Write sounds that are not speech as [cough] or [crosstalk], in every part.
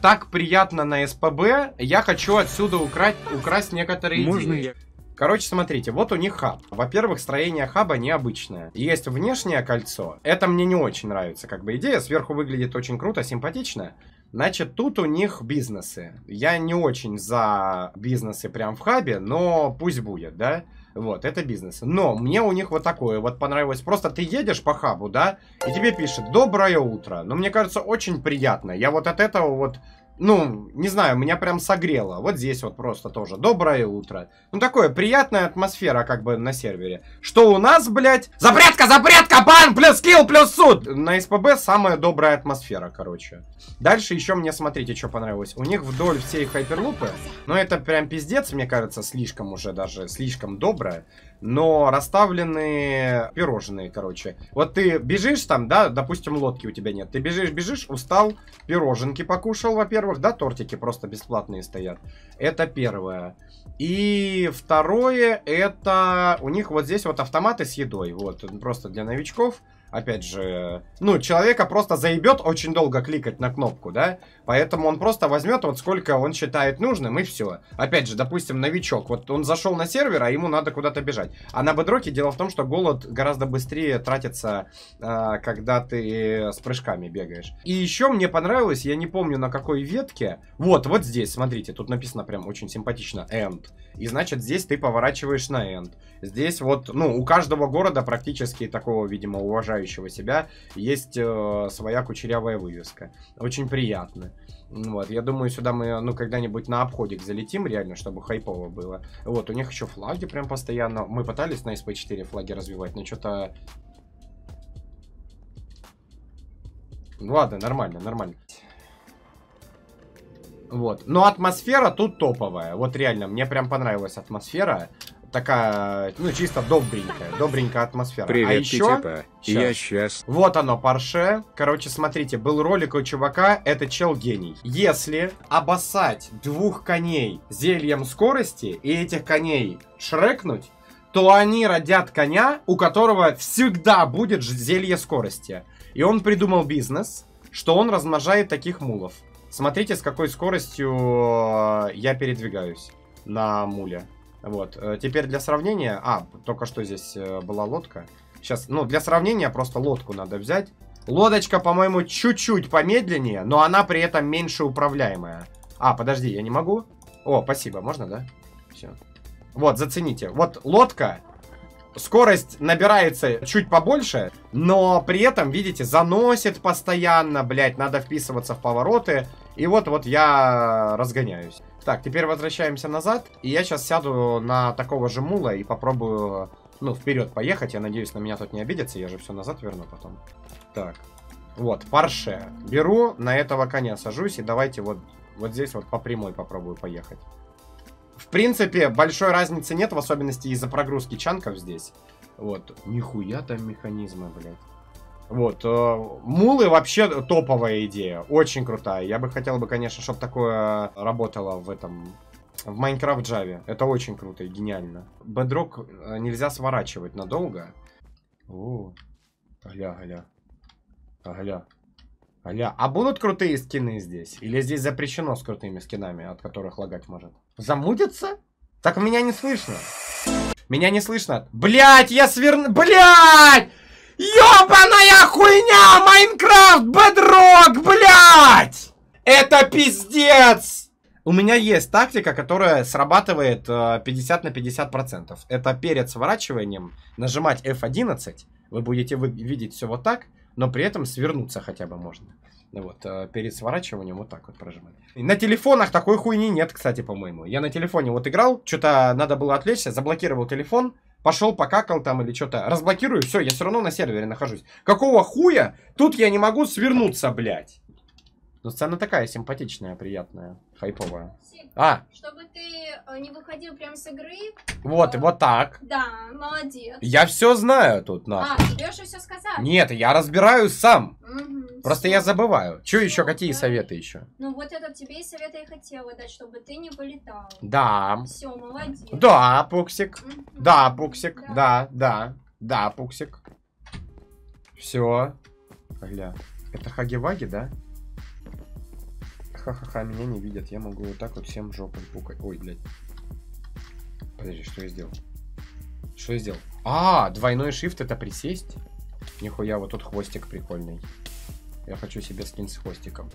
так приятно на СПБ, я хочу отсюда украсть, украсть некоторые Можно идеи. я... Короче, смотрите, вот у них хаб. Во-первых, строение хаба необычное. Есть внешнее кольцо. Это мне не очень нравится, как бы идея. Сверху выглядит очень круто, симпатично. Значит, тут у них бизнесы. Я не очень за бизнесы прям в хабе, но пусть будет, да? Вот, это бизнес. Но мне у них вот такое вот понравилось. Просто ты едешь по хабу, да, и тебе пишет «Доброе утро». Но мне кажется, очень приятно. Я вот от этого вот ну, не знаю, меня прям согрело. Вот здесь вот просто тоже. Доброе утро. Ну, такое, приятная атмосфера как бы на сервере. Что у нас, блядь? Запретка, запретка, бан, плюс скилл, плюс суд! На СПБ самая добрая атмосфера, короче. Дальше еще мне, смотрите, что понравилось. У них вдоль всей хайперлупы, ну, это прям пиздец, мне кажется, слишком уже даже, слишком доброе но расставлены пирожные, короче. Вот ты бежишь там, да, допустим, лодки у тебя нет. Ты бежишь, бежишь, устал, пироженки покушал, во-первых, да, тортики просто бесплатные стоят. Это первое. И второе, это у них вот здесь вот автоматы с едой, вот, просто для новичков опять же, ну, человека просто заебет очень долго кликать на кнопку, да, поэтому он просто возьмет вот сколько он считает нужным и все. Опять же, допустим, новичок, вот он зашел на сервер, а ему надо куда-то бежать. А на бедроке дело в том, что голод гораздо быстрее тратится, э, когда ты с прыжками бегаешь. И еще мне понравилось, я не помню на какой ветке, вот, вот здесь, смотрите, тут написано прям очень симпатично, end. И значит, здесь ты поворачиваешь на end. Здесь вот, ну, у каждого города практически такого, видимо, уважающего себя есть э, своя кучерявая вывеска. Очень приятно. Вот, я думаю, сюда мы, ну, когда-нибудь на обходик залетим, реально, чтобы хайпово было. Вот, у них еще флаги прям постоянно. Мы пытались на SP4 флаги развивать, но что-то... Ну, ладно, нормально, нормально. Вот. Но атмосфера тут топовая. Вот реально, мне прям понравилась атмосфера. Такая, ну, чисто добренькая. Добренькая атмосфера. Привет, а еще... Питепа. Я сейчас... Вот оно, Порше. Короче, смотрите, был ролик у чувака, это чел гений. Если обоссать двух коней зельем скорости и этих коней шрекнуть, то они родят коня, у которого всегда будет зелье скорости. И он придумал бизнес, что он размножает таких мулов. Смотрите, с какой скоростью э, я передвигаюсь на муле. Вот. э, Теперь для сравнения... А, только что здесь э, была лодка. Сейчас, ну, для сравнения просто лодку надо взять. Лодочка, по-моему, чуть-чуть помедленнее, но она при этом меньше управляемая. А, подожди, я не могу? О, спасибо, можно, да? Все. Вот, зацените. Вот лодка, скорость набирается чуть побольше, но при этом, видите, заносит постоянно, блядь, надо вписываться в повороты. И вот, вот я разгоняюсь. Так, теперь возвращаемся назад, и я сейчас сяду на такого же мула и попробую, ну, вперед поехать. Я надеюсь, на меня тут не обидятся, я же все назад верну потом. Так, вот, парше. Беру, на этого коня сажусь, и давайте вот, вот здесь вот по прямой попробую поехать. В принципе, большой разницы нет, в особенности из-за прогрузки чанков здесь. Вот. Нихуя там механизмы, блядь. Вот. э, Мулы вообще топовая идея. Очень крутая. Я бы хотел бы, конечно, чтобы такое работало в этом... В Майнкрафт Java. Это очень круто и гениально. Бедрок э, нельзя сворачивать надолго. О, гля, гля. Гля. Гля. А будут крутые скины здесь? Или здесь запрещено с крутыми скинами, от которых лагать может? Замутится? Так меня не слышно. Меня не слышно. Блять, я сверну... Блять! Ёбаная хуйня! Майнкрафт, Бедрок, блять! Это пиздец! У меня есть тактика, которая срабатывает э, 50 на 50 процентов. Это перед сворачиванием нажимать F11. Вы будете видеть все вот так, но при этом свернуться хотя бы можно. Вот, э, перед сворачиванием вот так вот прожимать. На телефонах такой хуйни нет, кстати, по-моему. Я на телефоне вот играл, что-то надо было отвлечься, заблокировал телефон, пошел покакал там или что-то. Разблокирую, все, я все равно на сервере нахожусь. Какого хуя? Тут я не могу свернуться, блядь. Но сцена такая симпатичная, приятная, хайповая. А, Чтобы ты э, не выходил прям с игры. вот, вот так. Да, молодец. Я все знаю тут, А, нахуй. тебе же все сказать. Нет, я разбираюсь сам. Мгм, Просто всё. я забываю. Че еще, какие да. советы еще? Ну вот это тебе и совет я хотела дать, чтобы ты не вылетал. Да. Все, молодец. Да, Пуксик. Мгм. Да, Пуксик. Да. Да, да. Да, Пуксик. Все. Гля. Это Хаги-Ваги, да? Ха-ха-ха, меня не видят. Я могу вот так вот всем жопой пукать. Ой, блядь. Подожди, что я сделал? Что я сделал? А, двойной shift это присесть? Нихуя, вот тут хвостик прикольный. Я хочу себе скин с хвостиком.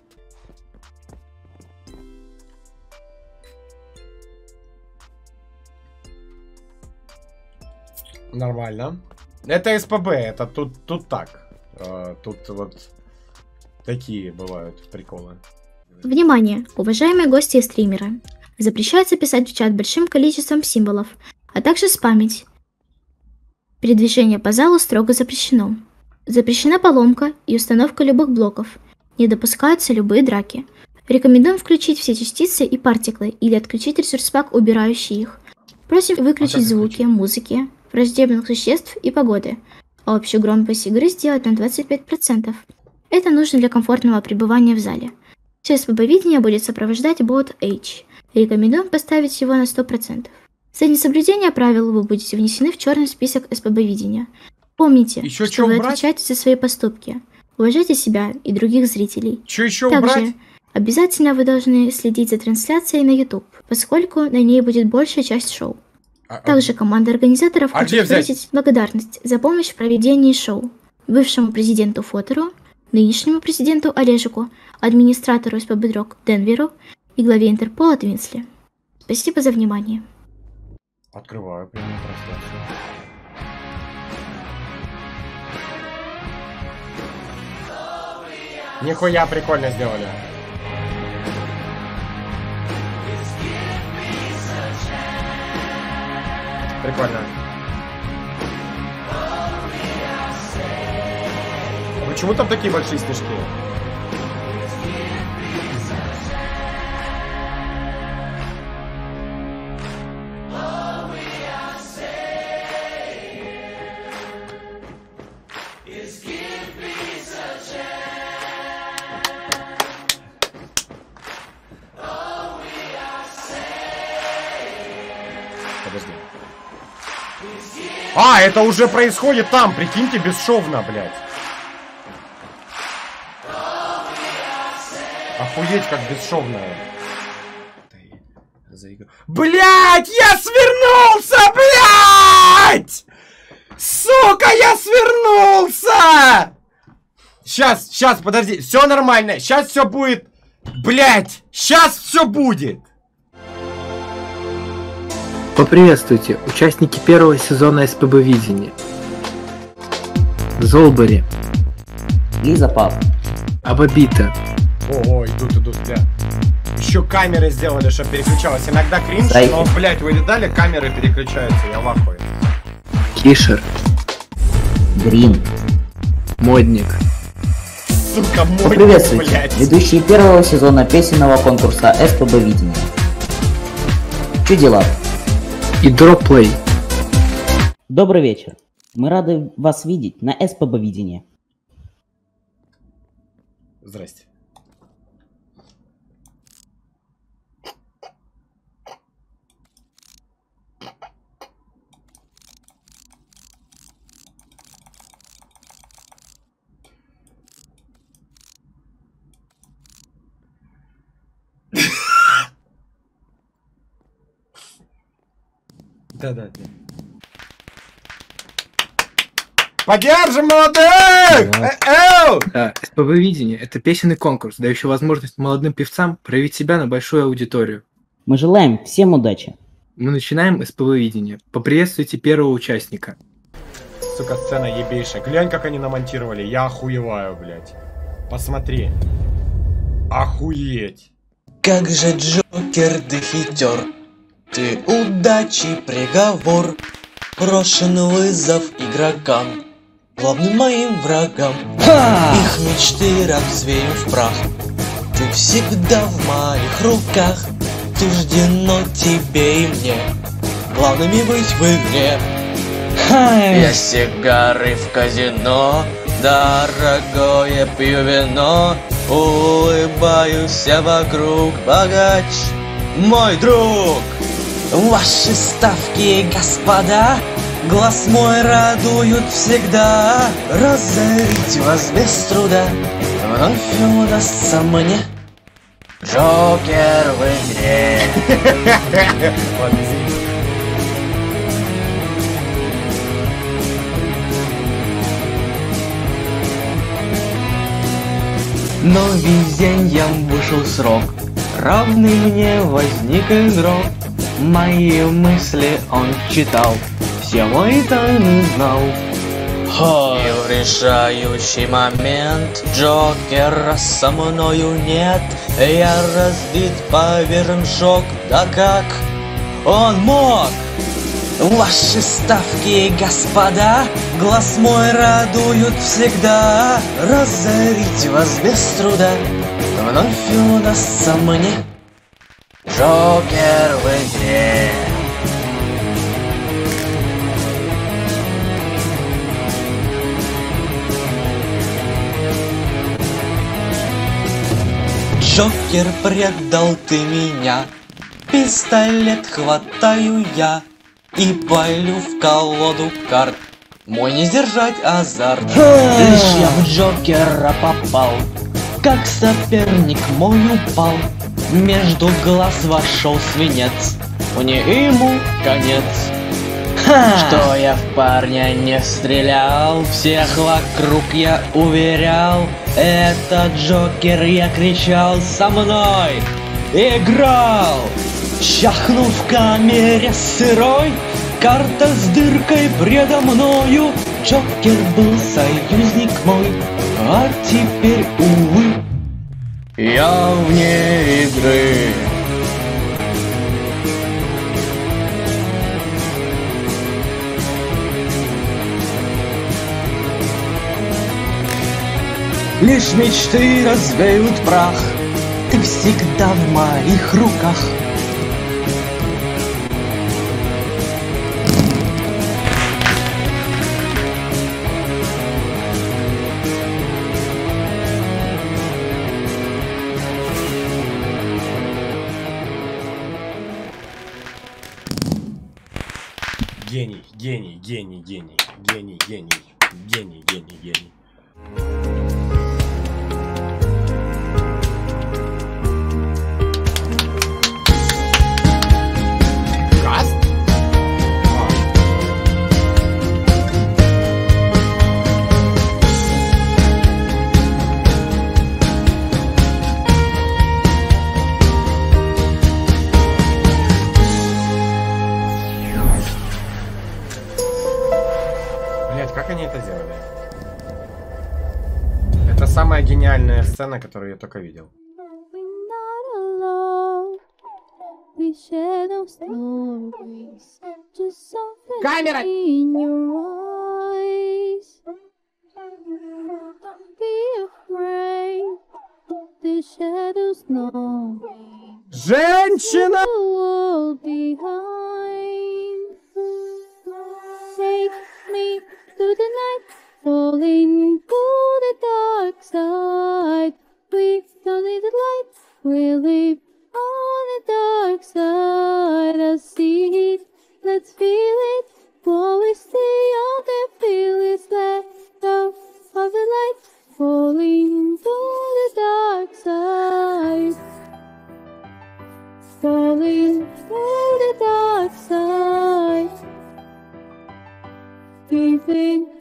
Нормально. Это СПБ, это тут, тут так. А, тут вот такие бывают приколы. Внимание, уважаемые гости и стримеры! Запрещается писать в чат большим количеством символов, а также спамить. Передвижение по залу строго запрещено. Запрещена поломка и установка любых блоков. Не допускаются любые драки. Рекомендуем включить все частицы и партиклы или отключить ресурс-пак, убирающий их. Просим выключить как звуки, музыки, враждебных существ и погоды, а общую громкость игры сделать на 25%. Это нужно для комфортного пребывания в зале. Все СПБ-видение будет сопровождать бот H. Рекомендуем поставить его на 100%. За несоблюдение правил вы будете внесены в черный список СПБ-видения. Помните, Еще что вы убрать? отвечаете за свои поступки. Уважайте себя и других зрителей. Че еще Также убрать? обязательно вы должны следить за трансляцией на YouTube, поскольку на ней будет большая часть шоу. А- а- Также команда организаторов А хочет выразить благодарность за помощь в проведении шоу бывшему президенту Фотеру, нынешнему президенту Олежику, администратору СПБ Дрог Денверу и главе Интерпола Твинсли. Спасибо за внимание. Открываю прямую трансляцию. Нихуя прикольно сделали. Прикольно. Почему там такие большие снежки? А, это уже происходит там, прикиньте, бесшовно, блядь. Охуеть, как бесшовно. Блять, я свернулся, блять! Сука, я свернулся! Сейчас, сейчас, подожди, все нормально, сейчас все будет. Блять, сейчас все будет. Поприветствуйте, участники первого сезона СПБ Видения. Золбари, Лиза Пап. Абабита, О, идут, идут, бля. Еще камеры сделали, чтобы переключалось. Иногда кринж, Страйки. но, блять, вы видали, камеры переключаются, я в ахуе. Кишер, Грин. Модник, Сука, мой, Приветствуйте, блядь. ведущие первого сезона песенного конкурса СПБ Видение. Че дела? И Дроплей. Добрый вечер. Мы рады вас видеть на СПБ Видение. Здрасте. Да-да. Поддержим молодых! Э, эу! Да, СПБ Видение – это песенный конкурс, дающий возможность молодым певцам проявить себя на большую аудиторию. Мы желаем всем удачи. Мы начинаем СПБ Видение. Поприветствуйте первого участника. Сука, сцена ебейшая. Глянь, как они намонтировали. Я охуеваю, блядь. Посмотри. Охуеть. Как же Джокер, хитер, ты удачи приговор, брошен вызов игрокам, главным моим врагам. Их мечты развеем в прах, ты всегда в моих руках, суждено тебе и мне, главными быть в игре. Я сигары в казино, дорогое пью вино, улыбаюсь я вокруг, богач, мой друг. Ваши ставки, господа, глаз мой радуют всегда. Разорить вас без труда, вновь удастся мне. Джокер в игре. [laughs] Но везеньем вышел срок, равный мне возник игрок. Мои мысли он читал, все мои тайны знал. И в решающий момент Джокера со мною нет Я разбит, поверен шок, да как он мог? Ваши ставки, господа, глаз мой радуют всегда Разорить вас без труда, вновь удастся мне Джокер в игре. Джокер, предал ты меня. Пистолет хватаю я И полю в колоду карт. Мой не сдержать азарт. Лишь я в Джокера попал? Как соперник мой упал Между глаз вошел свинец. Мне ему конец. Что я в парня не стрелял, всех вокруг я уверял, это Джокер, я кричал со мной, играл. Чахнул в камере сырой, карта с дыркой предо мною, Джокер был союзник мой, а теперь, увы, я вне игры. Лишь мечты развеют прах Ты всегда в моих руках Гений, гений, гений, гений, гений, гений, гений, гений, гений. Сцена, которую я только видел. Камера! Женщина! Take me to the night, falling to the dark side. We don't need the light, we live on the dark side. I see it, let's feel it. While we stay on the feel it, let go of the light, falling to the dark side falling to the dark side. Giving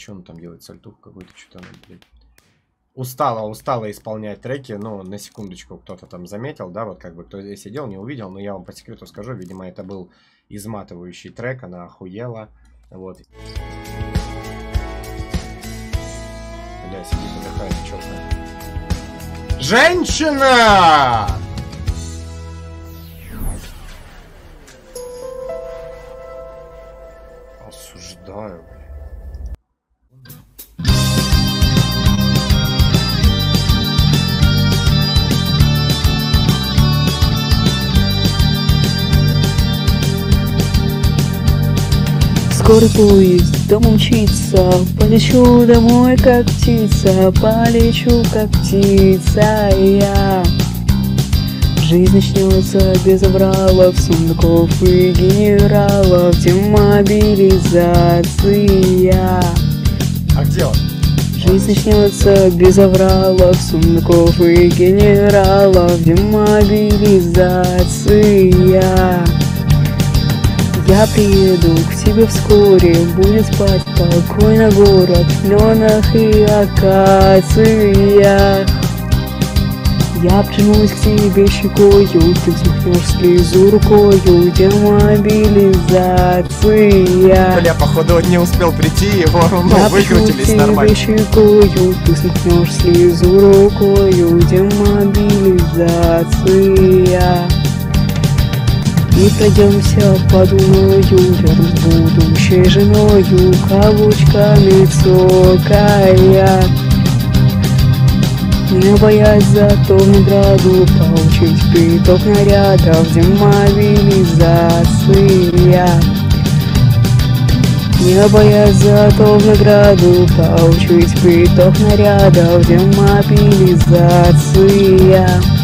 что он там делает? Сальтух какой-то, что-то она. Устала, устала исполнять треки, ну, на секундочку кто-то там заметил, да, вот как бы кто здесь сидел, не увидел, но я вам по секрету скажу, видимо, это был изматывающий трек, она охуела, вот. Бля, сидит, отдыхает, чё Женщина! Скорый поезд, дом умчится, полечу домой, как птица, полечу, как птица я. Жизнь начнется без обралов, сундуков и генералов, демобилизация. А где он? Жизнь начнется без авралов, сундуков и генералов, демобилизация. Я приеду к тебе вскоре, будет спать спокойно город в кленах и акациях. Я прижмусь к тебе щекою, ты взмахнешь слезу рукою, демобилизация. Бля, походу не успел прийти, его, ну, Я выкрутились прижмусь нормально. к тебе щекою, ты смахнешь слезу рукою, демобилизация. И пройдемся под луною, рядом с будущей женою, каблучками цокая. Не боясь зато в награду получить приток нарядов, демобилизация. Не боясь зато в награду получить приток нарядов, демобилизация.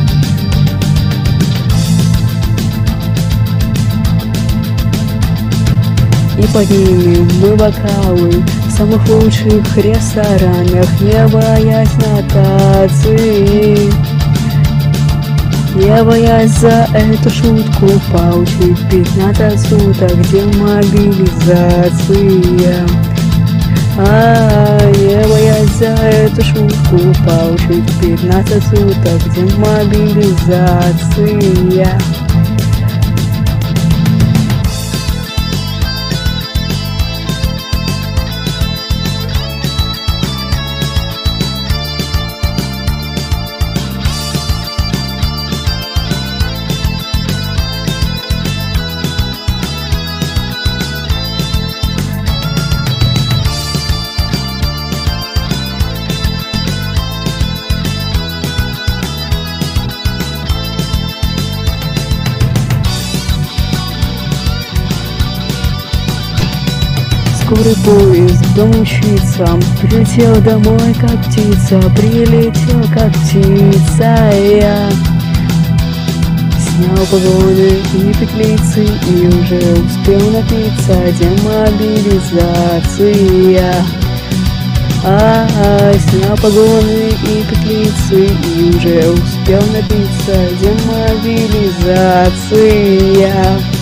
И поднимем мы бокалы в самых лучших ресторанах, не боясь нотации. Не боясь за эту шутку получить 15 суток демобилизация. А, не боясь за эту шутку получить 15 суток демобилизация. Скорый поезд дому учиться Прилетел домой, как птица Прилетел, как птица. Я Снял погоны и петлицы И уже успел напиться. Демобилизация а, снял погоны и петлицы И уже успел напиться. Демобилизация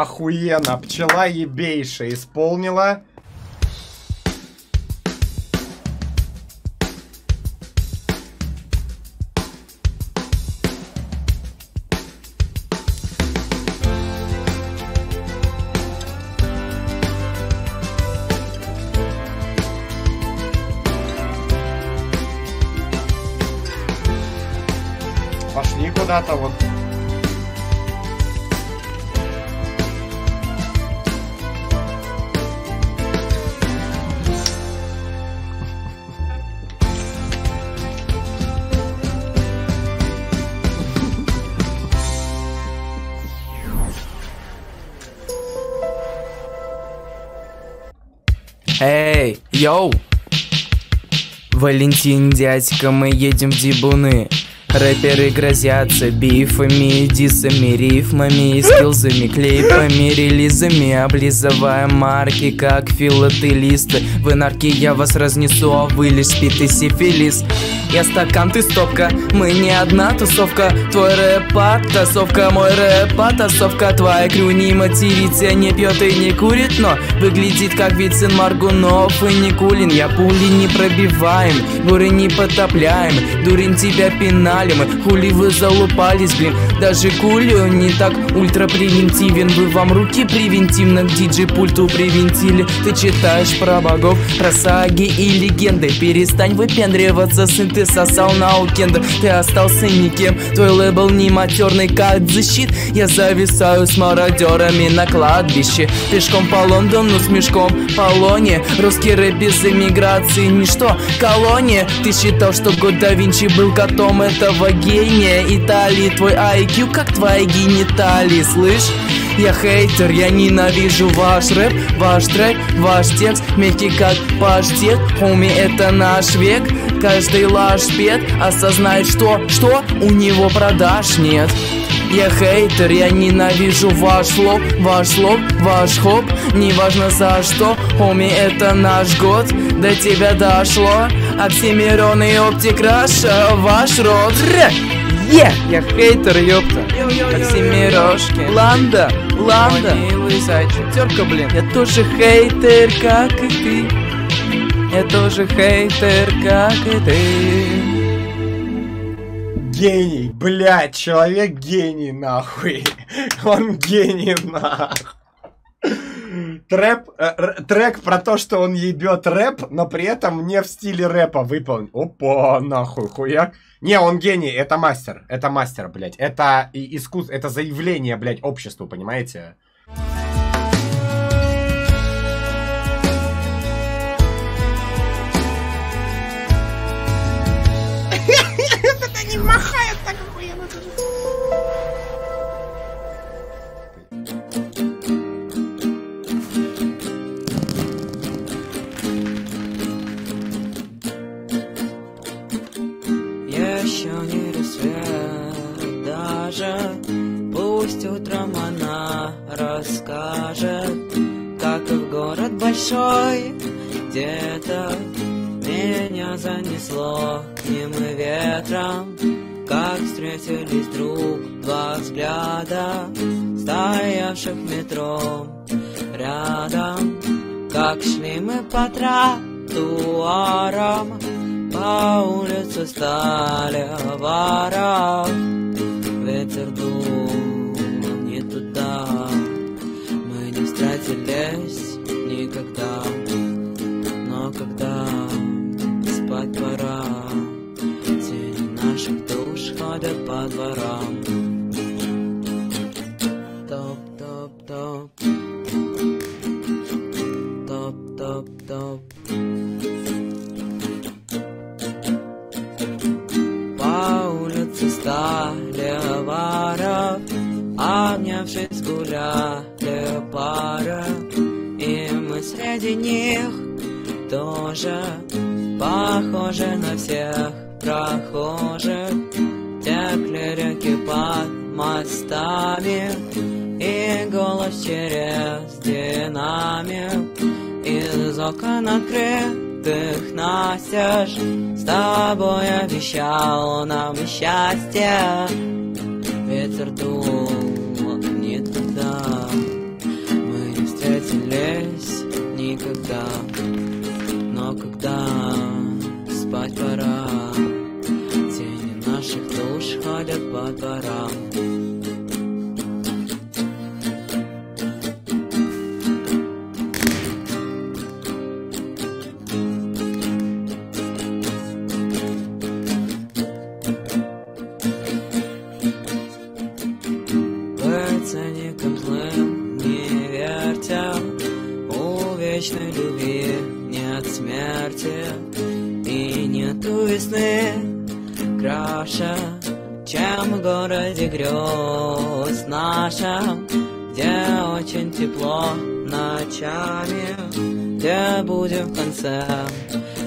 Охуенно, пчела ебейшая исполнила. Эй, йоу! Валентин, дядька, мы едем в Дибуны. Рэперы грозятся бифами, дисами, рифмами, скилзами, клейпами, релизами Облизывая марки, как филателисты. В инарке я вас разнесу, а вы лишь спит сифилис Я стакан, ты стопка, мы не одна тусовка. Твой рэп тасовка, мой рэп тасовка Твоя крю не матерится, не пьет и не курит Но выглядит как Вицин Маргунов. И Никулин Я пули не пробиваем, горы не потопляем. Дурим тебя пинали мы, хули вы залупались, блин? Даже кулю не так ультрапревентивен. Вы вам руки превентивно к диджей-пульту привинтили. Ты читаешь про богов, про саги и легенды. Перестань выпендриваться, сын, ты сосал на укенда Ты остался никем, твой лейбл не матерный как защит. Я зависаю с мародерами на кладбище. Пешком по Лондону с мешком по лоне Русский рэп без эмиграции ничто. Колония, ты считал, что год да Винчи был котом этого гения Италии Твой IQ как твои гениталии, слышь? Я хейтер, я ненавижу ваш рэп, ваш трек, ваш текст Мягкий как паштет, хоми это наш век Каждый лаш пет, осознает что, что у него продаж нет. Я хейтер, я ненавижу ваш флоп, ваш слог, ваш хоп. Неважно за что, хоми, это наш год До тебя дошло, Оксимирон и Оптик Раша, ваш рот Е, я хейтер, ёпта. Оксимирошки, Ланда, Ланда. Милый зайчик, терка, блин. Я тоже хейтер, как и ты. Я тоже хейтер, как и ты. Гений, блядь, человек гений, нахуй. [laughs] Он гений, нахуй. Трэп, э, трек про то, что он ебет рэп, но при этом не в стиле рэпа выполнен. Опа, нахуй, хуяк. Не, он гений, это мастер, это мастер, блядь. Это искус, это заявление, блядь, обществу, понимаете? Еще рассвет даже. Пусть утром она расскажет Как в город большой Где-то меня занесло к ним и ветром. Как встретились друг два взгляда Стоявших метро рядом. Как шли мы по тротуарам по улице стали воров Ветер дул не туда Мы не встретились никогда Но когда спать пора Тени наших душ ходят по дворам Топ-топ-топ Топ-топ-топ Обнявшись гуляли пара, И мы среди них тоже Похожи на всех прохожих. Текли реки под мостами И голос через динамик Из окон открытых настежь С тобой обещал нам счастье. Ветер дул не встретились никогда Но когда спать пора Тени наших душ ходят по дворам конце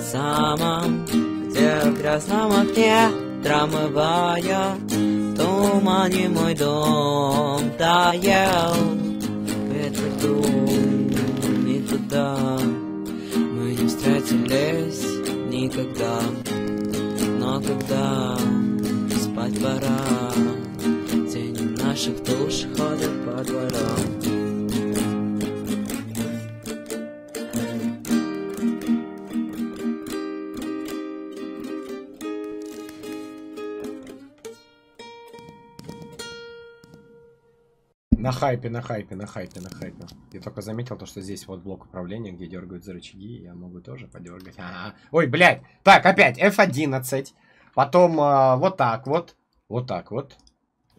самом, где в грязном окне Промывая тумане мой дом таял. Ветер дул не туда Мы не встретились никогда. Но когда спать пора Тени наших душ ходят по дворам На хайпе, на хайпе, на хайпе, на хайпе. Я только заметил то, что здесь вот блок управления, где дергают за рычаги, я могу тоже подергать. А, Ой, блядь. Так, опять F11. Потом а, вот так вот. Вот так вот.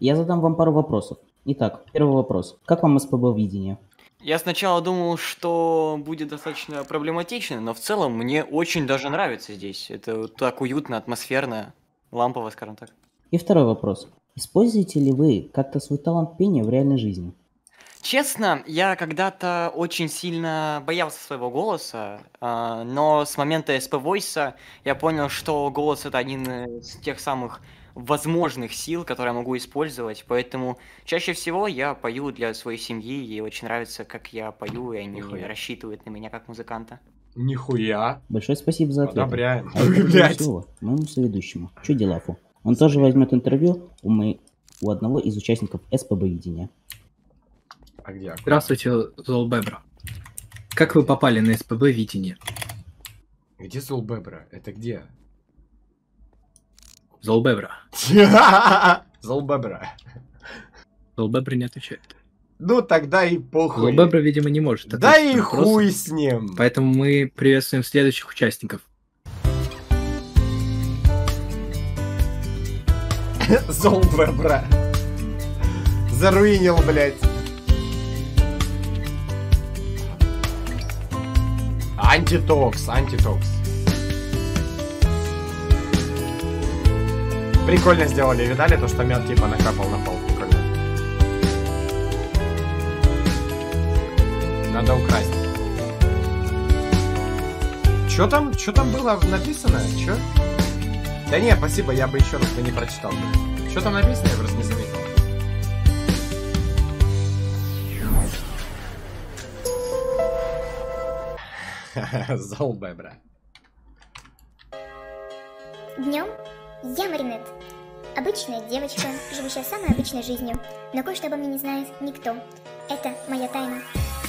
Я задам вам пару вопросов. Итак, первый вопрос. Как вам СПБ видение? Я сначала думал, что будет достаточно проблематично, но в целом мне очень даже нравится здесь. Это так уютно, атмосферно, лампово, скажем так. И второй вопрос. Используете ли вы как-то свой талант пения в реальной жизни? Честно, я когда-то очень сильно боялся своего голоса, а, но с момента SP Voice я понял, что голос это один из тех самых возможных сил, которые я могу использовать, поэтому чаще всего я пою для своей семьи, ей очень нравится, как я пою, и они Нихуя. рассчитывают на меня как музыканта. Нихуя. Большое спасибо за ответ. Одобряем. А я передаю [laughs] Блядь. слово моему соведущему, Чудилафу. Он тоже возьмет интервью у, мы... у одного из участников СПБ видения. А где? Здравствуйте, Золбебра. Как вы попали на СПБ видение? Где Зулбебра? Это где? Золбебра. [laughs] Зулбебра. Золбебра не отвечает. Ну тогда и похуй. Золбебра, видимо, не может Да и хуй с ним. Поэтому мы приветствуем следующих участников. [laughs] Золбебра. Заруинил, блядь. Антитокс, антитокс. Прикольно сделали, видали то, что мед типа накапал на пол? Прикольно. Надо украсть. Чё там, чё там было написано? Чё? Да не, спасибо, я бы еще раз бы не прочитал. Что там написано, я просто не заметил. [laughs] Золбебра. Днем я Маринет. Обычная девочка, живущая самой обычной жизнью. Но кое-что обо мне не знает никто. Это моя тайна.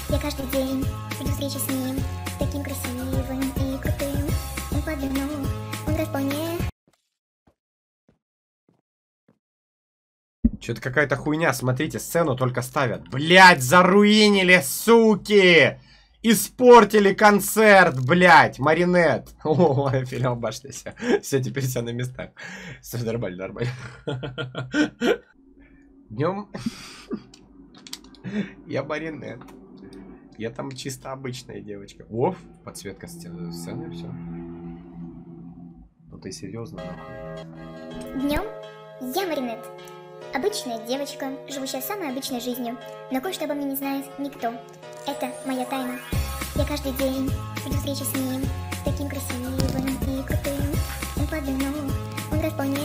Я каждый день жду встречи с ним. Таким красивым и крутым. Он мной, он рад Что-то какая-то хуйня, смотрите, сцену только ставят. Блять, заруинили, суки! Испортили концерт, блять, Маринет. [laughs] О, филиал башня, все. Все, теперь все на местах. Все нормально, нормально. [laughs] Днем [laughs] я Маринет. Я там чисто обычная девочка. Оф, подсветка сцены, все. Ну ты серьезно? Днем я Маринет. Обычная девочка, живущая самой обычной жизнью. Но кое-что обо мне не знает никто. Это моя тайна. Я каждый день жду встречи с ним. Таким красивым и крутым. Он подо мной, он рад вполне,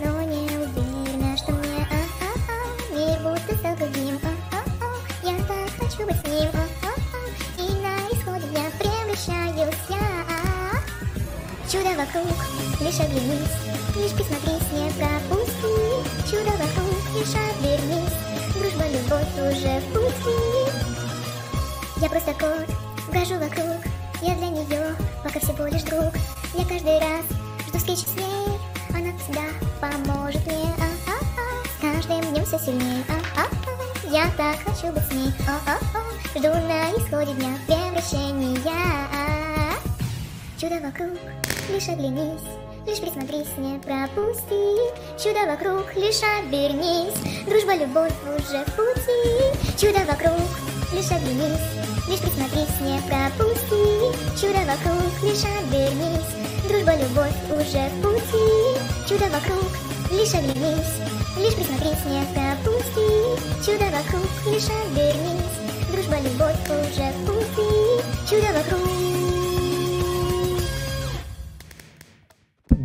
но не уверена, что мне а-а-а. Мир будто стал другим, а-а-а. Я так хочу быть с ним, а-а-а. И на исходе дня превращаюсь я. Чудо вокруг, лишь оглянись, лишь присмотрись, не пропусти. Чудо вокруг, лишь обернись, дружба, любовь уже в пути. Я просто кот, брожу вокруг, я для нее пока всего лишь друг. Я каждый раз жду встречи с ней, она всегда поможет мне. А-а-а. С каждым днем все сильнее. А-а-а. Я так хочу быть с ней. А-а-а. Жду на исходе дня превращения. Чудо вокруг, лишь оглянись, лишь присмотрись, не пропусти. Чудо вокруг, лишь обернись, дружба, любовь уже в пути. Чудо вокруг, лишь оглянись, лишь присмотрись, не пропусти. Чудо вокруг, лишь обернись, дружба, любовь уже в пути. Чудо вокруг, лишь оглянись, лишь присмотрись, не пропусти. Чудо вокруг, лишь обернись, дружба, любовь уже в пути. чудо вокруг.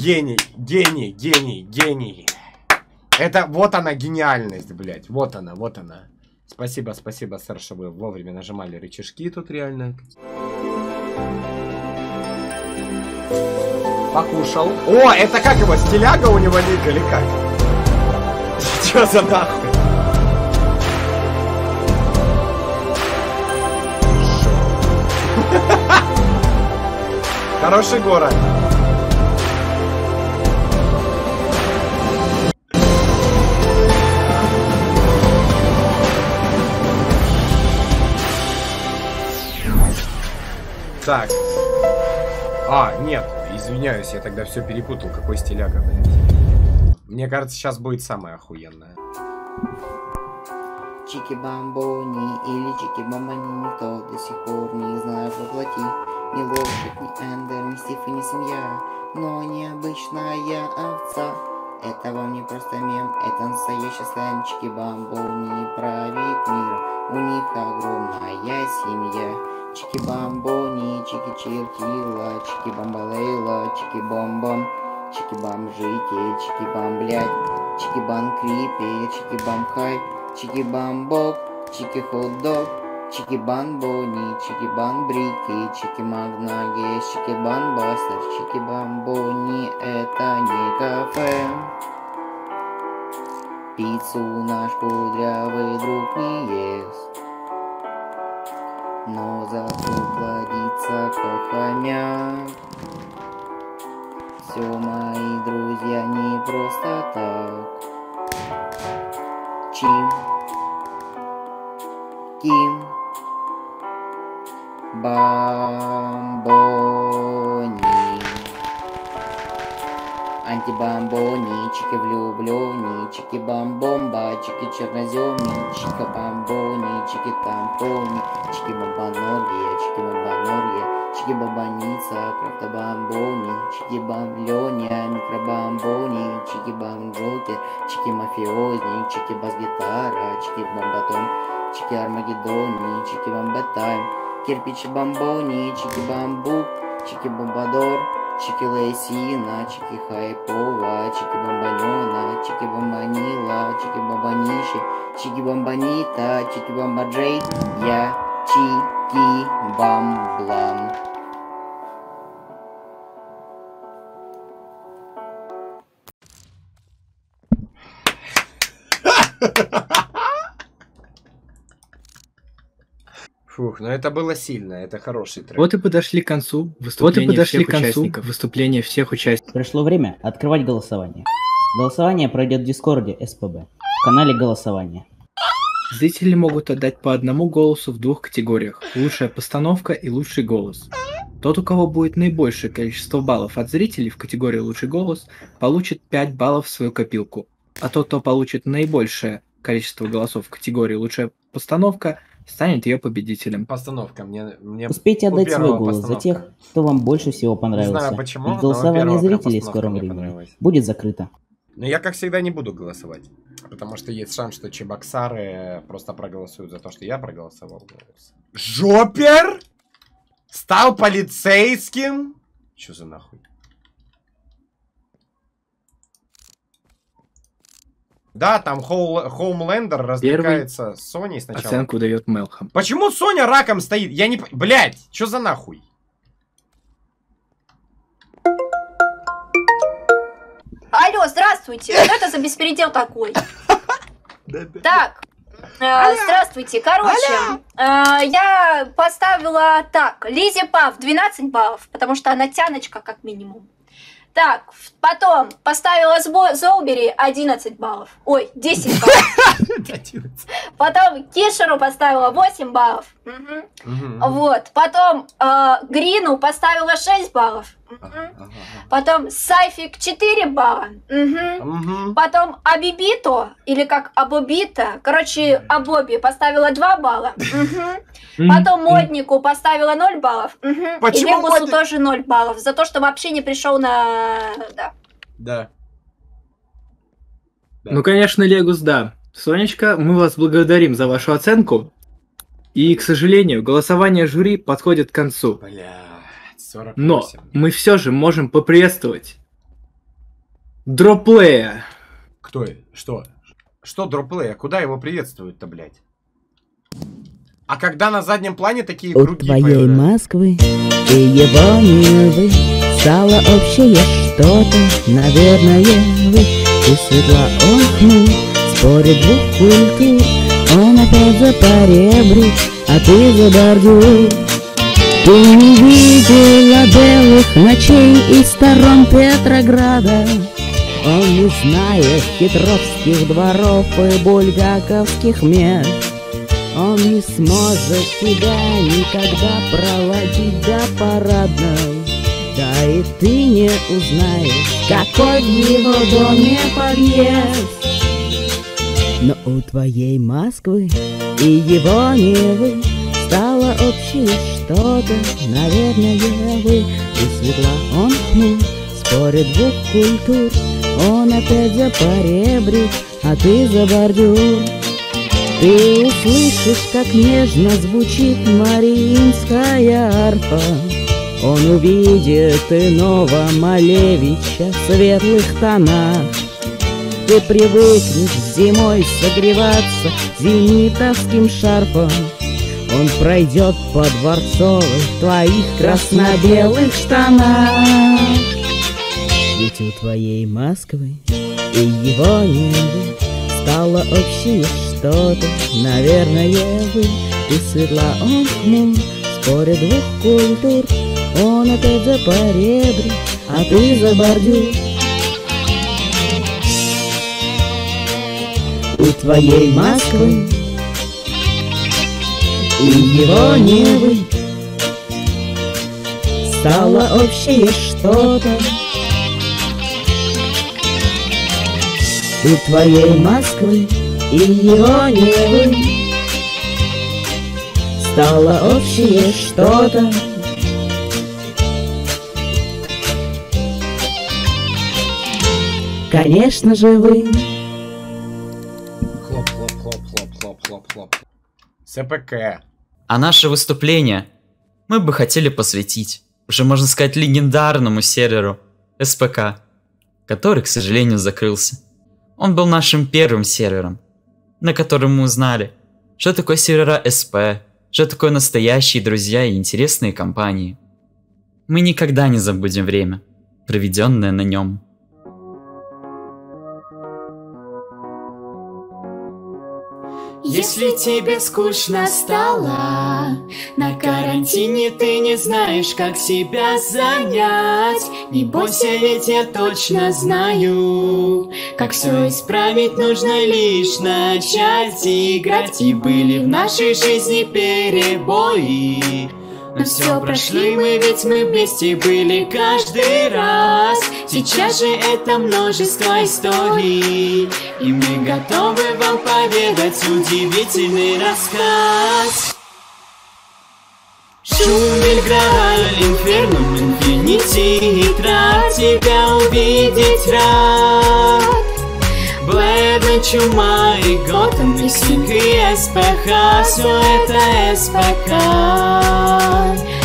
Гений, гений, гений, гений. Это вот она гениальность, блядь. Вот она, вот она. Спасибо, спасибо, сэр, что вы вовремя нажимали рычажки тут реально. Покушал. О, это как его, стиляга у него ник или как? Чё за нахуй? Хороший город. Так. А, нет, извиняюсь, я тогда все перепутал. Какой стиляга, блядь. Мне кажется, сейчас будет самое охуенное. Чики-бамбони или чики-бамбони никто до сих пор не знает воплоти Ни лошадь, ни Эндер, ни Стив и ни семья Но необычная овца Это вам не просто мем, это настоящий слайм Чики-бамбони правит мир У них огромная семья Чики-бамбони, чики-чиртила Чики-бамбалейла, чики-бомбом Чики-бам-жики, чики-бам, блядь Чики-бам крипи, чики-бам хай Чики-бам-боб, чики-хот-дог Чики-бан-бони, чики-бан-брики Чики-магнагис, чики-бан-бастер Чики-бам-бони, это не кафе. Пиццу наш кудрявый друг не ест Но зато плодится кохомяк Все мои друзья не просто так. Чим? Ким? Бамбони Антибамбони, чики влюбленный, чики бамбомба, чики черноземный, чика бамбони, чики тампони, чики бамбаноргия, чики бамбаноргия, чики бамбаница, крафта бамбони, чики микробамбони, чики бамджокер, чики бас-гитара, чики бамбатон, чики армагеддони, чики бамбатайм, кирпичи бамбони, чики бамбук, чики бомбадор, Чики Лейсина, Чики Хайпова, Чики Бомбанена, Чики Бомбанила, Чики Бомбаниши, Чики Бомбанита, Чики Бомбаджей, я Чики Бамблам. [laughs] Фух, ну это было сильно, это хороший трек. Вот и подошли к концу Вот и выступления подошли всех к концу участников. Выступления всех участников. Пришло время открывать голосование. Голосование пройдет в Дискорде СПБ. В канале голосования. Зрители могут отдать по одному голосу в двух категориях. Лучшая постановка и лучший голос. Тот, у кого будет наибольшее количество баллов от зрителей в категории «Лучший голос», получит 5 баллов в свою копилку. А тот, кто получит наибольшее количество голосов в категории «Лучшая постановка», станет ее победителем. Постановка. Мне, мне Успейте отдать свой голос за постановка. тех, кто вам больше всего понравился. знаю почему, Ведь но голосование зрителей в скором времени будет закрыто. Но я, как всегда, не буду голосовать. Потому что есть шанс, что чебоксары просто проголосуют за то, что я проголосовал. Жопер! Стал полицейским? Чё за нахуй? Да, там Хоул- Хоумлендер развлекается с Соней сначала. Оценку дает Мелхам. Почему Соня раком стоит? Я не... Блядь, что за нахуй? Алло, здравствуйте. Что это за беспредел такой? Так, э, здравствуйте. Короче, э, я поставила так. Лизе Пав 12 баллов, потому что она тяночка как минимум. Так, потом поставила Золбери 11 баллов. Ой, 10 баллов. [laughs] Потом Кишеру поставила 8 баллов. Вот. Потом э, Грину поставила 6 баллов. Потом Сайфик 4 балла. Потом Абибито, или как Абобита, короче, Абоби поставила 2 балла. [laughs] Потом Моднику поставила 0 баллов. И Вегусу тоже 0 баллов, за то, что вообще не пришел на... Да. Да. Ну, конечно, Легус, да. Сонечка, мы вас благодарим за вашу оценку. И, к сожалению, голосование жюри подходит к концу. Блядь, 48. Но мы все же можем поприветствовать дроплея. Кто? Что? Что дроплея? Куда его приветствуют-то, блядь? А когда на заднем плане такие У круги твоей появляются? Москвы и его Невы Стало общее что-то, наверное, вы И светло окна, спорит двух культур Он опять за поребрик, а ты за бордюр. Ты не видела белых ночей из сторон Петрограда. Он не знает хитровских дворов и бульгаковских мест он не сможет тебя никогда проводить до парадной. Да и ты не узнаешь, какой в его доме подъезд Но у твоей Москвы и его Невы Стало общее что-то, наверное, вы И светла он хмур, спорит двух культур Он опять за поребрик, а ты за бордюр ты услышишь, как нежно звучит мариинская арфа. Он увидит иного Малевича в светлых тонах. Ты привыкнешь зимой согреваться зенитовским шарфом. Он пройдет по дворцовой в твоих красно-белых штанах. Ведь у твоей Москвы и его небо Стало общее что-то, наверное, вы И светла он хмур, спорит двух культур Он опять за поребрик, а ты за бордюр У твоей Москвы и его Невы Стало общее что-то, у твоей Москвы и его Невы Стало общее что-то. Конечно же вы СПК. А наше выступление мы бы хотели посвятить, уже можно сказать, легендарному серверу СПК, который, к сожалению, закрылся. Он был нашим первым сервером, на котором мы узнали, что такое сервера СП, что такое настоящие друзья и интересные компании. Мы никогда не забудем время, проведенное на нем. Если тебе скучно стало На карантине ты не знаешь, как себя занять. Не бойся, ведь я точно знаю Как все исправить нужно лишь начать играть. И были в нашей жизни перебои но все прошли мы, ведь мы вместе были каждый раз. Сейчас же это множество историй И мы готовы вам поведать удивительный рассказ. Шум Бельграль, Инфернум, Инфинити Нитра тебя увидеть рад Чума и Готэм, Миксинг и СПХ Все это СПК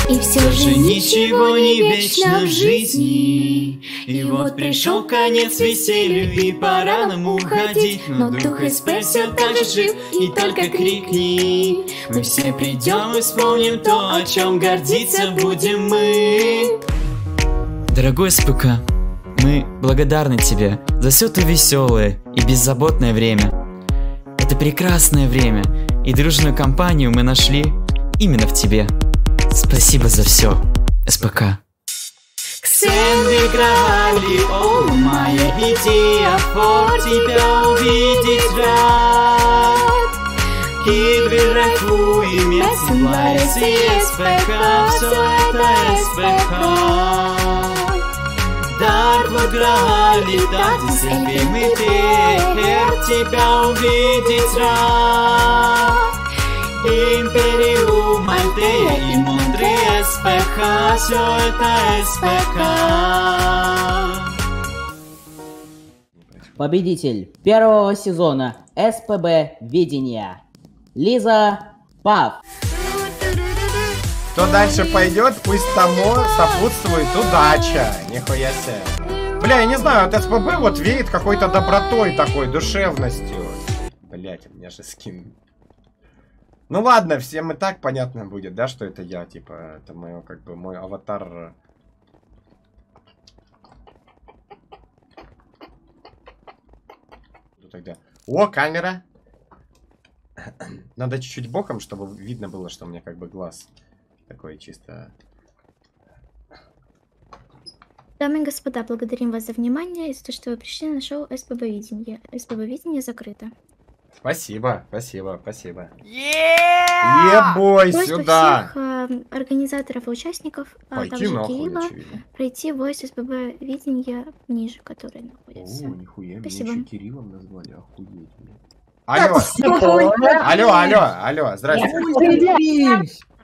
И все же ничего не вечно в жизни. И вот пришел конец веселью И пора нам уходить. Но дух СП все так же жив И только крикни. Мы все придем и вспомним то, о чем гордиться будем мы. Дорогой СПК, мы благодарны тебе за все то веселое и беззаботное время. Это прекрасное время, и дружную компанию мы нашли именно в тебе. Спасибо за все, СПК. Ксен играли, о, моя идея, фор тебя увидеть рад. Кидвин, Рафу и Ларис и СПК, все это СПК. Дарвуд Грали, Татис, любимый Техер, тебя увидеть рад. Империум, Альтея и мудрый СПК, все это СПК. Победитель первого сезона СПБ Видения. Лиза Пап! Кто дальше пойдет, пусть тому сопутствует удача. Нихуя себе. Бля, я не знаю, от СПБ вот веет какой-то добротой такой, душевностью. Блять, у меня же скин. Ну ладно, всем и так понятно будет, да, что это я, типа, это мой, как бы, мой аватар. Ну тогда. О, камера! Надо чуть-чуть боком, чтобы видно было, что у меня как бы глаз такой чисто... Дамы и господа, благодарим вас за внимание и за то, что вы пришли на шоу СПБ Видение. СПБ Видение закрыто. Спасибо, спасибо, спасибо. Yeah! Ебой, Просьба сюда! всех э, организаторов и участников, а Пойти также нахуй, Кирилла, очевидно. пройти в СПБ Видение ниже, который находится. О, нихуя, Спасибо. меня еще Кириллом назвали, охуеть. Алло, алло, алло, алло, здрасте.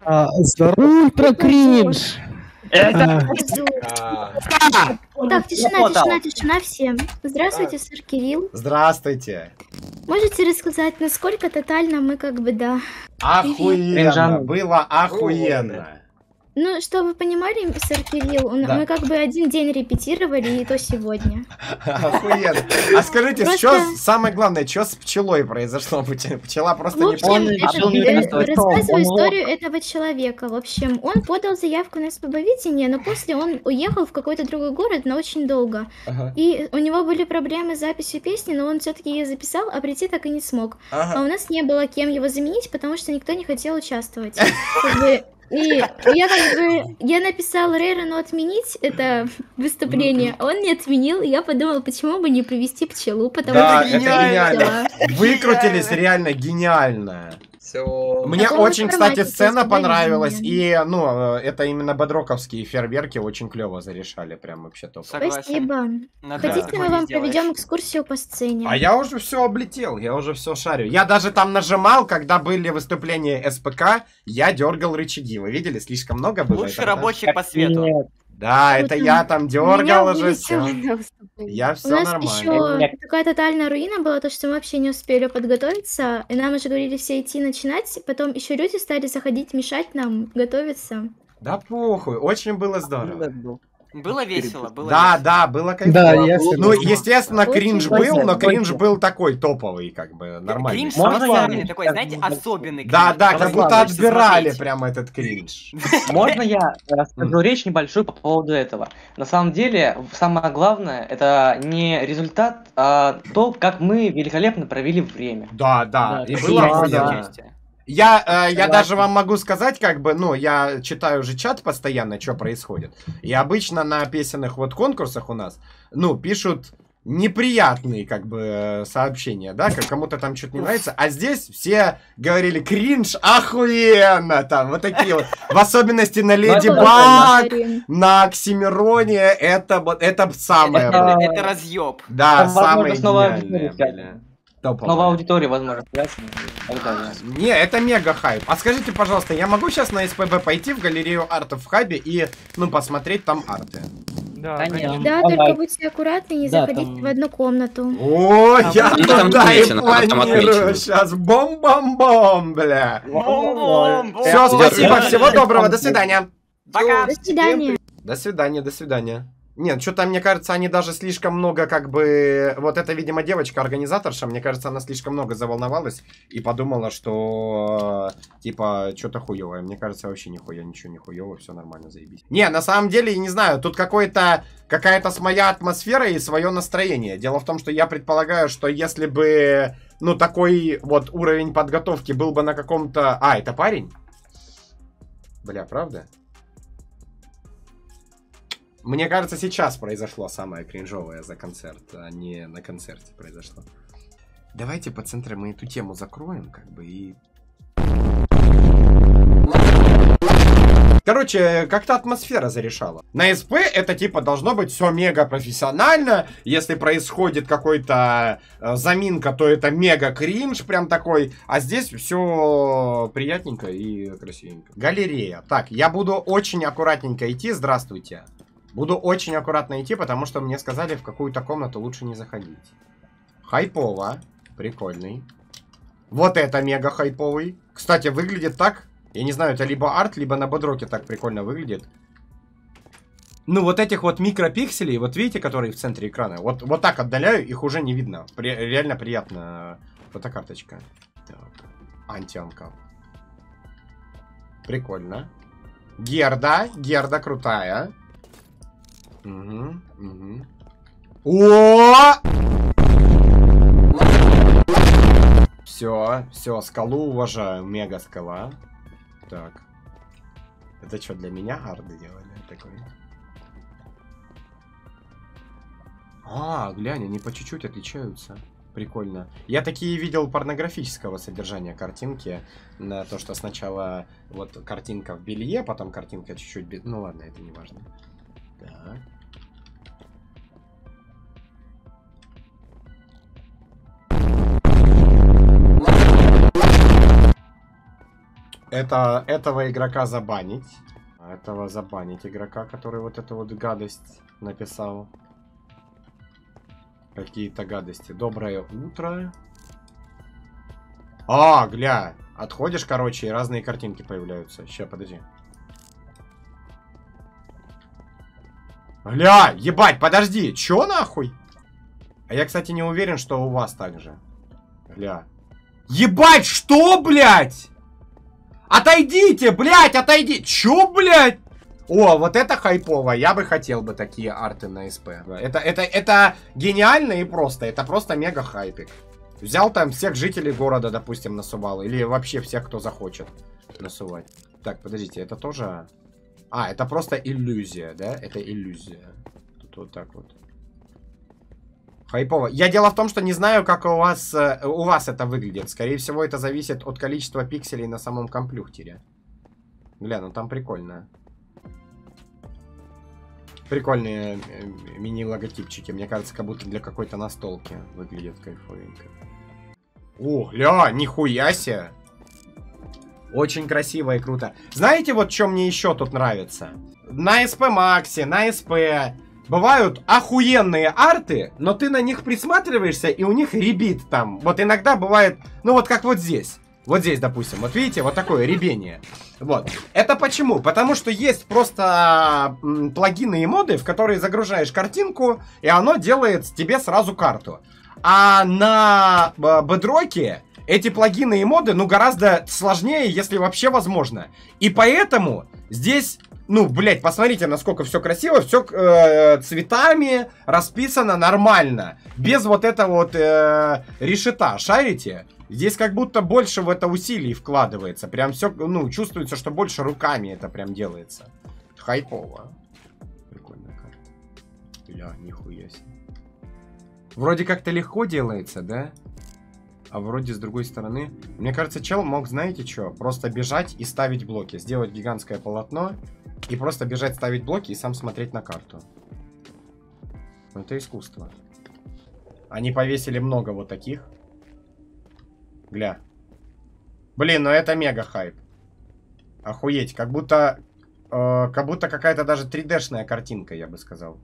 А, Здорово, про кринж. Так, Ну, тишина, тишина, тишина всем. Здравствуйте, сэр Кирилл. Здравствуйте. Можете рассказать, насколько тотально мы как бы, да... Охуенно, было охуенно. Ну, что вы понимали, сэр Кирилл, Да. мы как бы один день репетировали, и то сегодня. Охуенно. А скажите, Просто- что самое главное, что с пчелой произошло? Пче- Пчела просто В не общем, помнит. э, рассказываю историю этого человека. В общем, он подал заявку на освободение, но после он уехал в какой-то другой город на очень долго. Ага. И у него были проблемы с записью песни, но он все-таки ее записал, а прийти так и не смог. Ага. А у нас не было кем его заменить, потому что никто не хотел участвовать. [laughs] И я как бы, я написала Рейрону отменить это выступление, а он не отменил, и я подумала, почему бы не привести пчелу, потому Да, что это гениально. Выкрутились реально гениально. Мне Такого очень, кстати, сцена понравилась. И, ну, э, это именно бодроковские фейерверки очень клево зарешали. Прям вообще топ. Спасибо. Надо Хотите, мы вам проведем экскурсию по сцене? А я уже все облетел, я уже все шарю. Я даже там нажимал, когда были выступления СПК, я дергал рычаги. Вы видели, слишком много было. Лучший этого, да? рабочий по свету. Да, это я там дергал уже все. все. Я У все нас нормально. еще такая тотальная руина была, то, что мы вообще не успели подготовиться, и нам уже говорили все идти начинать, потом еще люди стали заходить, мешать нам готовиться. Да похуй, очень было здорово. Было весело, было Да, весело. да, было кайфово. Да, я Ну, согласен. естественно, кринж был, но кринж был такой топовый, как бы, нормальный. Кринж специальный такой, знаете, особенный Да, кринж. да, как будто отбирали прямо этот кринж. [laughs] Можно я расскажу речь небольшую по поводу этого? На самом деле, самое главное, это не результат, а то, как мы великолепно провели время. Да, да, и было. Я, э, я даже вам могу сказать, как бы, ну, я читаю же чат постоянно, что происходит. И обычно на песенных вот конкурсах у нас, ну, пишут неприятные, как бы, сообщения, да, как кому-то там что-то не нравится. А здесь все говорили, кринж, охуенно, там, вот такие вот. В особенности на Леди это Баг, на Оксимироне, это, вот- это самое, Это, это разъеб. Да, самое гениальное, Топовое. Новая аудитория, возможно, так далее. Не, это мега хайп. А скажите, пожалуйста, я могу сейчас на СПБ пойти в галерею артов в хабе и, ну, посмотреть там арты? Да, Да, Давай. только будьте аккуратны, не Да, заходите там- в одну комнату. О, я И там туда и отмечено, там планирую отмечено. сейчас. Бом-бом-бом, бля. Бом-бом-бом. Все, спасибо, всего доброго, до свидания. Пока. До свидания. До свидания, до свидания. Нет, что-то, мне кажется, они даже слишком много, как бы... Вот эта, видимо, девочка-организаторша, мне кажется, она слишком много заволновалась и подумала, что, э, типа, что-то хуевое. Мне кажется, вообще нихуя, ничего не хуево, все нормально, заебись. Не, на самом деле, я не знаю, тут какой-то... Какая-то своя атмосфера и свое настроение. Дело в том, что я предполагаю, что если бы, ну, такой вот уровень подготовки был бы на каком-то... А, это парень? Бля, правда? Мне кажется, сейчас произошло самое кринжовое за концерт, а не на концерте произошло. Давайте по центру мы эту тему закроем, как бы, и... Короче, как-то атмосфера зарешала. На СП это типа должно быть все мега профессионально. Если происходит какой-то э, заминка, то это мега кринж прям такой. А здесь все приятненько и красивенько. Галерея. Так, я буду очень аккуратненько идти. Здравствуйте. Буду очень аккуратно идти, потому что мне сказали, в какую-то комнату лучше не заходить. Хайпово. Прикольный. Вот это мега хайповый. Кстати, выглядит так. Я не знаю, это либо арт, либо на бодроке так прикольно выглядит. Ну, вот этих вот микропикселей, вот видите, которые в центре экрана, вот, вот так отдаляю, их уже не видно. При, реально приятно фотокарточка. Так. Антианкап. Прикольно. Герда. Герда крутая. Угу, угу. О! Все, все, скалу уважаю. Мега скала. Так. Это что, для меня гарды делали? Такой. А, глянь, они по чуть-чуть отличаются. Прикольно. Я такие видел порнографического содержания картинки. На то, что сначала вот картинка в белье, потом картинка чуть-чуть... Ну ладно, это не важно. Так. Это, этого игрока забанить. Этого забанить игрока, который вот эту вот гадость написал. Какие-то гадости. Доброе утро. А, гля. Отходишь, короче, и разные картинки появляются. Ща, подожди. Гля, ебать, подожди. Чё нахуй? А я, кстати, не уверен, что у вас так же. Гля. Ебать, что, блядь? Отойдите, блядь, отойди. Чё, блядь? О, вот это хайпово. Я бы хотел бы такие арты на СП. Это, это, это гениально и просто. Это просто мега хайпик. Взял там всех жителей города, допустим, насувал. Или вообще всех, кто захочет насувать. Так, подождите, это тоже... А, это просто иллюзия, да? Это иллюзия. Тут вот так вот. Хайпово. Я дело в том, что не знаю, как у вас, э, у вас это выглядит. Скорее всего, это зависит от количества пикселей на самом компьютере. Гля, ну там прикольно. Прикольные э, мини-логотипчики. Мне кажется, как будто для какой-то настолки выглядит кайфовенько. О, ля, нихуя себе. Очень красиво и круто. Знаете, вот что мне еще тут нравится? На СП Максе, на СП бывают охуенные арты, но ты на них присматриваешься, и у них ребит там. Вот иногда бывает, ну вот как вот здесь. Вот здесь, допустим, вот видите, вот такое ребение. Вот. Это почему? Потому что есть просто плагины и моды, в которые загружаешь картинку, и оно делает тебе сразу карту. А на бедроке эти плагины и моды, ну, гораздо сложнее, если вообще возможно. И поэтому здесь ну, блядь, посмотрите, насколько все красиво, все э, цветами расписано нормально. Без вот этого вот э, решета, шарите? Здесь как будто больше в это усилий вкладывается. Прям все, ну, чувствуется, что больше руками это прям делается. Хайпово. Прикольная карта. Бля, нихуя себе. Вроде как-то легко делается, да? А вроде с другой стороны... Мне кажется, чел мог, знаете что? Просто бежать и ставить блоки. Сделать гигантское полотно и просто бежать ставить блоки и сам смотреть на карту. Это искусство. Они повесили много вот таких. Гля. Блин, ну это мега хайп. Охуеть, как будто... Э, как будто какая-то даже 3D-шная картинка, я бы сказал.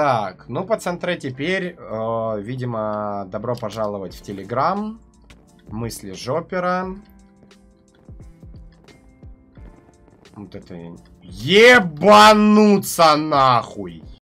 Так, ну по центре теперь, э, видимо, добро пожаловать в Телеграм. Мысли Жопера. Вот это... Ебануться нахуй!